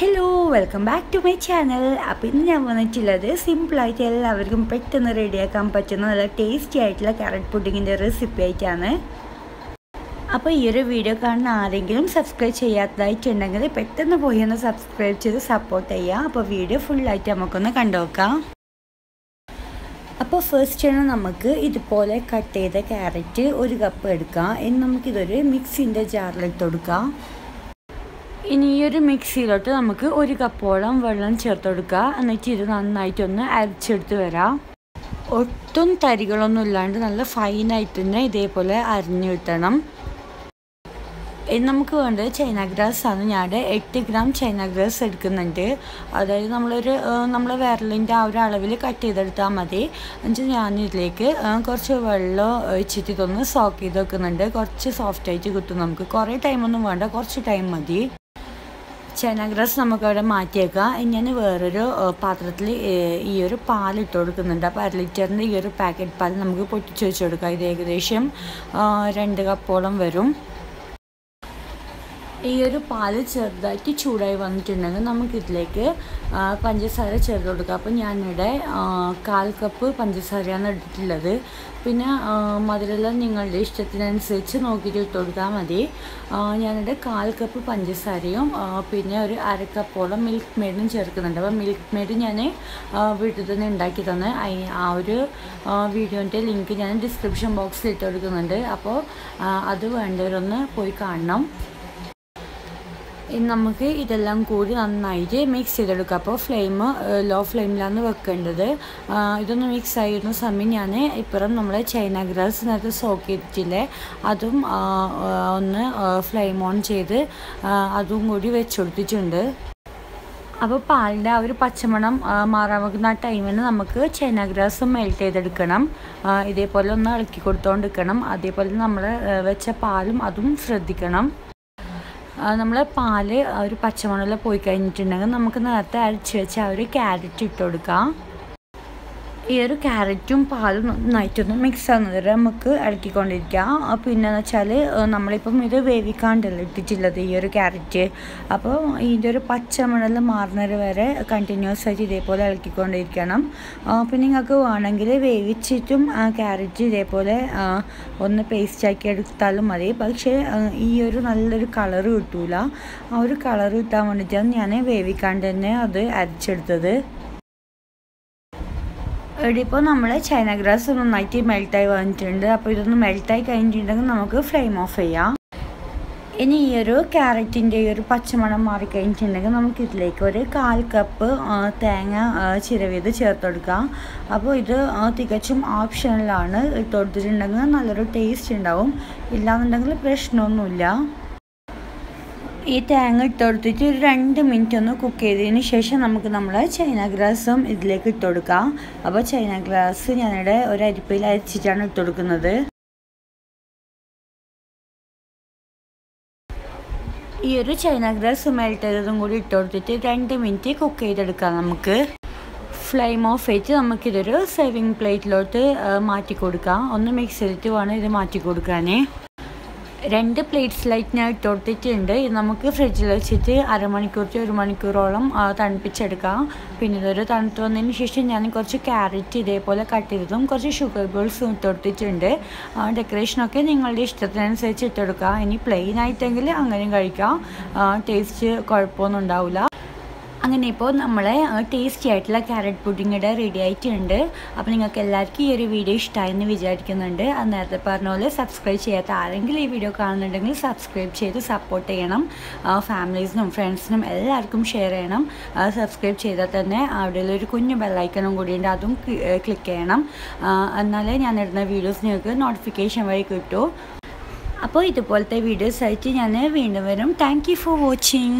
Hello welcome back to my channel അപ്പോൾ ഇന്ന് ഞാൻ വന്നിട്ടുള്ളത് സിമ്പിളായിട്ട് എല്ലാവർക്കും പെട്ടെന്ന് റെഡിയാക്കാൻ പറ്റുന്ന നല്ല ടേസ്റ്റി ആയിട്ടുള്ള ക്യാരറ്റ് പുഡിങ്ങിന്റെ റെസിപ്പി ആയിട്ടാണ്. അപ്പോൾ ഈ ഒരു വീഡിയോ കാണുന്ന ആരെങ്കിലും സബ്സ്ക്രൈബ് ചെയ്യാത്തതായിട്ടുണ്ടെങ്കിൽ പെട്ടെന്ന് പോയി ഒന്ന് സബ്സ്ക്രൈബ് ചെയ്ത് സപ്പോർട്ട് ചെയ്യുക. അപ്പോൾ വീഡിയോ ഫുള്ളായിട്ട് നമുക്കൊന്ന് കണ്ടുനോക്കാം. അപ്പോൾ ഫസ്റ്റ് ആണ് നമുക്ക് ഇതുപോലെ കട്ട് ചെയ്ത ക്യാരറ്റ് ഒരു കപ്പ് എടുക്കാം. എന്ന് നമുക്കിതൊരു മിക്സിന്റെ ജാറിലിട്ട് കൊടുക്കാം. ഇനി ഈ ഒരു മിക്സിയിലോട്ട് നമുക്ക് ഒരു കപ്പോളം വെള്ളം ചേർത്ത് കൊടുക്കുക എന്നിട്ട് ഇത് നന്നായിട്ടൊന്ന് അരച്ചെടുത്ത് വരാം. ഒട്ടും തരികളൊന്നും ഇല്ലാണ്ട് നല്ല ഫൈനായിട്ട് തന്നെ ഇതേപോലെ അരിഞ്ഞു കിട്ടണം. ഇനി നമുക്ക് വേണ്ടത് ചൈന ഗ്രാസ് ആണ്. ഞാൻ എട്ട് ഗ്രാം ചൈന ഗ്രാസ് എടുക്കുന്നുണ്ട്. അതായത് നമ്മളൊരു നമ്മൾ വിരലിന്റെ ആ ഒരു അളവിൽ കട്ട് ചെയ്തെടുത്താൽ മതി. എന്നുവെച്ചാൽ ഞാനിതിലേക്ക് കുറച്ച് വെള്ളം ഒഴിച്ചിട്ട് ഇതൊന്ന് സോക്ക് ചെയ്ത് വെക്കുന്നുണ്ട്. കുറച്ച് സോഫ്റ്റ് ആയിട്ട് കിട്ടും നമുക്ക്. കുറേ ടൈമൊന്നും വേണ്ട. കുറച്ച് ടൈം മതി. ചൈന ഗ്രാസ് നമുക്ക് അവിടെ മാറ്റിയേക്കാം ഞാൻ വേറൊരു പാത്രത്തിൽ ഈ ഒരു പാൽ ഇട്ട് കൊടുക്കുന്നുണ്ട്. അപ്പോൾ അര ലിറ്ററിന്റെ ഈ ഒരു പാക്കറ്റ് പാൽ നമുക്ക് പൊട്ടിച്ച് വെച്ച് കൊടുക്കാം. ഇത് ഏകദേശം രണ്ട് കപ്പോളം വരും. ഈ ഒരു പാൽ ചെറുതായിട്ട് ചൂടായി വന്നിട്ടുണ്ടെങ്കിൽ നമുക്കിതിലേക്ക് പഞ്ചസാര ചേർത്ത് കൊടുക്കുക അപ്പോൾ ഞാനിവിടെ കാൽ കപ്പ് പഞ്ചസാരയാണ് ഇട്ടിട്ടുള്ളത് പിന്നെ മധുരമെല്ലാം നിങ്ങളുടെ ഇഷ്ടത്തിനനുസരിച്ച് നോക്കിയിട്ട് ഇട്ട് കൊടുത്താൽ മതി. ഞാനിവിടെ കാൽ കപ്പ് പഞ്ചസാരയും പിന്നെ ഒരു അര കപ്പോളം മിൽക്ക് മെയ്ഡും ചേർക്കുന്നുണ്ട്. അപ്പോൾ മിൽക്ക് മെയ്ഡ് ഞാൻ വീട്ടിൽ തന്നെ ഉണ്ടാക്കി തന്ന്. ആ ഒരു വീഡിയോന്റെ ലിങ്ക് ഞാൻ ഡിസ്ക്രിപ്ഷൻ ബോക്സിൽ ഇട്ട് കൊടുക്കുന്നുണ്ട്. അപ്പോൾ അത് വേണ്ടവരൊന്ന് പോയി കാണണം. ഇനി നമുക്ക് ഇതെല്ലാം കൂടി നന്നായിട്ട് മിക്സ് ചെയ്തെടുക്കുക അപ്പോൾ ഫ്ലെയിം ലോ ഫ്ലെയിമിലാണ് വെക്കേണ്ടത്. ഇതൊന്ന് മിക്സ് ആയിരുന്ന. സമയം ഞാൻ ഇപ്പുറം നമ്മൾ ചൈന ഗ്രാസ് നേരത്തെ സോക്ക് ചെയ്തിട്ടില്ലേ അതും ഒന്ന് ഫ്ലെയിം ഓൺ ചെയ്ത് അതും കൂടി വെച്ചുകൊടുത്തിട്ടുണ്ട് അപ്പോൾ പാലിന്റെ ആ ഒരു പച്ചമണം മാറാൻ വെക്കുന്ന ആ ടൈമിന് നമുക്ക് ചൈന ഗ്രാസ് മെൽറ്റ് ചെയ്തെടുക്കണം. ഇതേപോലെ ഒന്ന് ഇളക്കി കൊടുത്തോണ്ടിരിക്കണം അതേപോലെ നമ്മൾ വെച്ച പാലും അതും ശ്രദ്ധിക്കണം. നമ്മൾ പാൽ ഒരു പച്ചമുളക് പോയി കഴിഞ്ഞിട്ടുണ്ടെങ്കിൽ നമുക്ക് നേരത്തെ അരച്ച് വെച്ച ആ ഒരു ക്യാരറ്റ് ഇട്ട് കൊടുക്കാം. ഈ ഒരു ക്യാരറ്റും പാലും നന്നായിട്ടൊന്ന് മിക്സ് ആകുന്നത് നമുക്ക് ഇളക്കിക്കൊണ്ടിരിക്കാം പിന്നെന്ന് വെച്ചാൽ നമ്മളിപ്പം ഇത് വേവിക്കാണ്ടല്ലോ ഇട്ടിട്ടുള്ളത് ഈ ഒരു ക്യാരറ്റ്. അപ്പോൾ ഇതിന്റെ ഒരു പച്ചമണൽ മാറുന്നത് വരെ കണ്ടിന്യൂസ് ആയിട്ട് ഇതേപോലെ ഇളക്കിക്കൊണ്ടിരിക്കണം പിന്നെ നിങ്ങൾക്ക് വേണമെങ്കിൽ വേവിച്ചിട്ടും ആ ക്യാരറ്റ് ഇതേപോലെ ഒന്ന് പേസ്റ്റ് ആക്കി എടുത്താലും മതി. പക്ഷേ ഈ ഒരു നല്ലൊരു കളർ കിട്ടൂല. ആ ഒരു കളർ കിട്ടാൻ വേണ്ടിയിട്ടാണ് ഞാൻ വേവിക്കാണ്ട് തന്നെ അത് അരച്ചെടുത്തത്. ഇവിടെ ഇപ്പോൾ നമ്മൾ ചൈന ഗ്രാസ് നന്നായിട്ട് മെൽട്ടായി വന്നിട്ടുണ്ട്. അപ്പോൾ ഇതൊന്ന് മെൽട്ടായി കഴിഞ്ഞിട്ടുണ്ടെങ്കിൽ നമുക്ക് ഫ്ലെയിം ഓഫ് ചെയ്യാം. ഇനി ഈ ഒരു ക്യാരറ്റിന്റെ ഈ ഒരു പച്ചമണം മാറിക്കഴിഞ്ഞിട്ടുണ്ടെങ്കിൽ നമുക്ക് ഇതിലേക്ക് ഒരു കാൽ കപ്പ് തേങ്ങ ചിരവിയത് ചേർത്ത് കൊടുക്കാം. അപ്പോൾ ഇത് തികച്ചും ഓപ്ഷണലാണ് ഇട്ട് കൊടുത്തിട്ടുണ്ടെങ്കിൽ നല്ലൊരു ടേസ്റ്റ് ഉണ്ടാവും. ഇല്ലാന്നുണ്ടെങ്കിൽ പ്രശ്നമൊന്നുമില്ല. ഈ തേങ്ങ ഇട്ടുകൊടുത്തിട്ട് ഒരു രണ്ട് മിനിറ്റ് ഒന്ന് കുക്ക് ചെയ്തതിന് ശേഷം നമുക്ക് നമ്മൾ ചൈന ഗ്രാസും ഇതിലേക്ക് ഇട്ട് കൊടുക്കാം അപ്പോൾ ചൈന ഗ്രാസ് ഞാനിവിടെ ഒരു അരിപ്പയിൽ അരച്ചിട്ടാണ് ഇട്ട് കൊടുക്കുന്നത് ഈ ഒരു ചൈന ഗ്രാസ് മെൽറ്റ് കൂടി ഇട്ട് കൊടുത്തിട്ട് രണ്ട് മിനിറ്റ് കുക്ക് ചെയ്തെടുക്കാം നമുക്ക്. ഫ്ലെയിം ഓഫ് ചെയ്ത് നമുക്കിതൊരു സേവിങ് പ്ലേറ്റിലോട്ട് മാറ്റി കൊടുക്കാം ഒന്ന് മിക്സ് ചെയ്തിട്ട് വേണം ഇത് മാറ്റി കൊടുക്കാനേ രണ്ട് പ്ലേറ്റ്സിലായിട്ട് ഞാൻ ഇട്ട് കൊടുത്തിട്ടുണ്ട് ഇത് നമുക്ക് ഫ്രിഡ്ജിൽ വെച്ചിട്ട് അരമണിക്കൂർ ഒരു മണിക്കൂറോളം തണുപ്പിച്ചെടുക്കാം. പിന്നെ ഇതൊരു തണുത്ത് വന്നതിന് ശേഷം ഞാൻ കുറച്ച് ക്യാരറ്റ് ഇതേപോലെ കട്ട് ചെയ്തതും കുറച്ച് ഷുഗർ ബോൾസും ഇട്ട് കൊടുത്തിട്ടുണ്ട് ഡെക്കറേഷനൊക്കെ നിങ്ങളുടെ ഇഷ്ടത്തിനനുസരിച്ച് ഇട്ടെടുക്കുക ഇനി പ്ലെയിൻ ആയിട്ടെങ്കിൽ അങ്ങനെയും കഴിക്കാം. ടേസ്റ്റ് കുഴപ്പമൊന്നും ഉണ്ടാവില്ല അങ്ങനെ ഇപ്പോൾ നമ്മളെ ടേസ്റ്റി ആയിട്ടുള്ള ക്യാരറ്റ് പുഡിങ്ങിടെ റെഡി ആയിട്ടുണ്ട്. അപ്പോൾ നിങ്ങൾക്ക് എല്ലാവർക്കും ഈ ഒരു വീഡിയോ ഇഷ്ടമായെന്ന് വിചാരിക്കുന്നുണ്ട്. അത് നേരത്തെ പറഞ്ഞ പോലെ സബ്സ്ക്രൈബ് ചെയ്യാത്ത ആരെങ്കിലും ഈ വീഡിയോ കാണുന്നുണ്ടെങ്കിൽ സബ്സ്ക്രൈബ് ചെയ്ത് സപ്പോർട്ട് ചെയ്യണം. ഫാമിലീസിനും ഫ്രണ്ട്സിനും എല്ലാവർക്കും ഷെയർ ചെയ്യണം. സബ്സ്ക്രൈബ് ചെയ്താൽ തന്നെ അവിടെ ഒരു കുഞ്ഞു ബെല്ലൈക്കണും കൂടിയുണ്ട് അതും ക്ലിക്ക് ചെയ്യണം. എന്നാലേ ഞാൻ ഇടുന്ന വീഡിയോസ് നിങ്ങൾക്ക് നോട്ടിഫിക്കേഷൻ വഴി കിട്ടൂ. അപ്പോൾ ഇതുപോലത്തെ വീഡിയോസ് ആയിട്ട് ഞാൻ വീണ്ടും വരും. Thank for watching